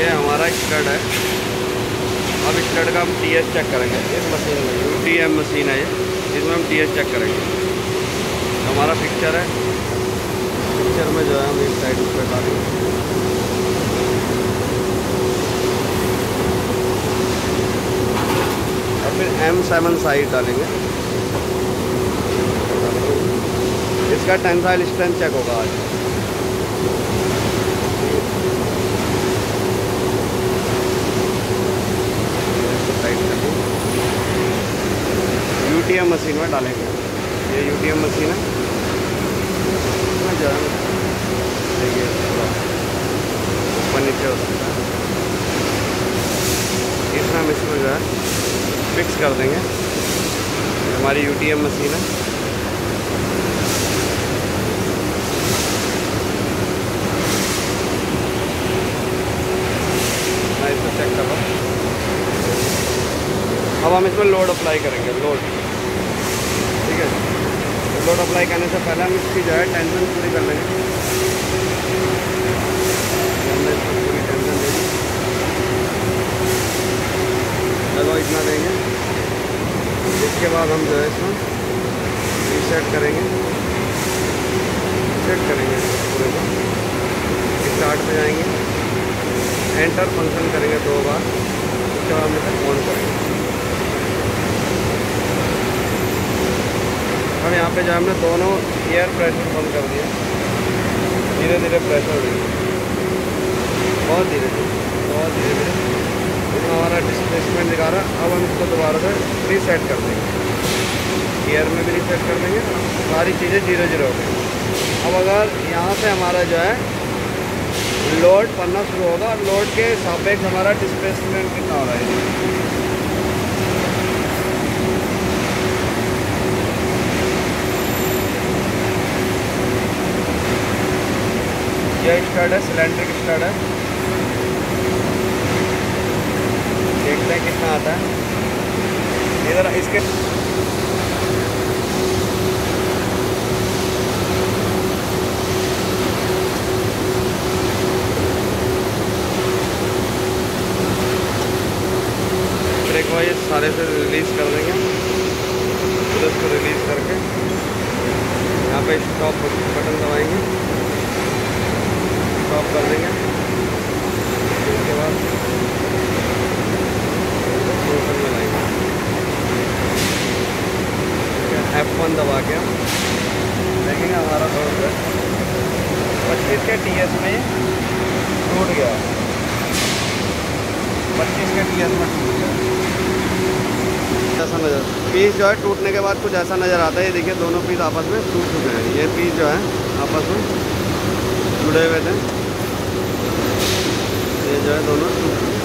ये हमारा स्टड है। अब स्टड का हम टी एस चेक करेंगे। इस मशीन में यू टी एम मशीन है ये। इसमें हम टी एस चेक करेंगे। हमारा पिक्चर है। पिक्चर में जो है हम एक साइड उस पर डालेंगे। और फिर एम सेवन साइड डालेंगे। इसका टेंसाइल स्ट्रेंथ चेक होगा आज। यूटीएम मशीन में डालेंगे। ये यूटीएम मशीन है। देखिए ऊपर नीचे हो सकता है। इसमें हम इसको जो है। फिक्स कर देंगे। हमारी यूटीएम मशीन है। अब हम इसमें लोड अप्लाई करेंगे। लोड लोड अप्लाई करने से पहले हम इसकी जो है टेंशन पूरी कर लेंगे। हमने पूरी टेंशन दे चलो इतना देंगे। इसके बाद हम जो है इसमें रीसेट करेंगे। सेट करेंगे पूरे को। स्टार्ट पे जाएँगे। एंटर फ़ंक्शन करेंगे दो बार। उसके बाद हम इसे ऑन करेंगे अब यहाँ पे जो हमने दोनों एयर प्रेशर बंद कर दिया धीरे धीरे प्रेशर देंगे बहुत धीरे धीरे बहुत धीरे धीरे। इसमें हमारा डिस्प्लेसमेंट दिखा रहा है अब हम इसको दोबारा से रीसेट कर देंगे। एयर में भी रीसेट कर देंगे, सारी चीज़ें ज़ीरो ज़ीरो हो गई। अब अगर यहाँ से हमारा जो है लोड पढ़ना शुरू होगा और लोड के सापेक्ष हमारा डिस्प्लेसमेंट कितना हो रहा है? यह स्टार्ट है सिलेंड्रिक स्टार्ट है। देखते हैं कितना आता है। इधर इसके ब्रेक सारे से रिलीज़ कर देंगे। फिर उसको रिलीज़ करके। यहाँ पे स्टॉप बटन दबाएँगे। स्टॉप कर देंगे उसके बाद मोटर में लाएँगे एफ़ वन दबा के हम देखेंगे हमारा दौड़ पच्चीस के टी एस में टूट गया। पच्चीस के टी एस में टूट गया। ऐसा नज़र पीस जो है टूटने के बाद कुछ ऐसा नज़र आता है। ये देखिए, दोनों पीस आपस में टूट चुके हैं। ये पीस जो है, आपस में जुड़े हुए थे। ये जो है दोनों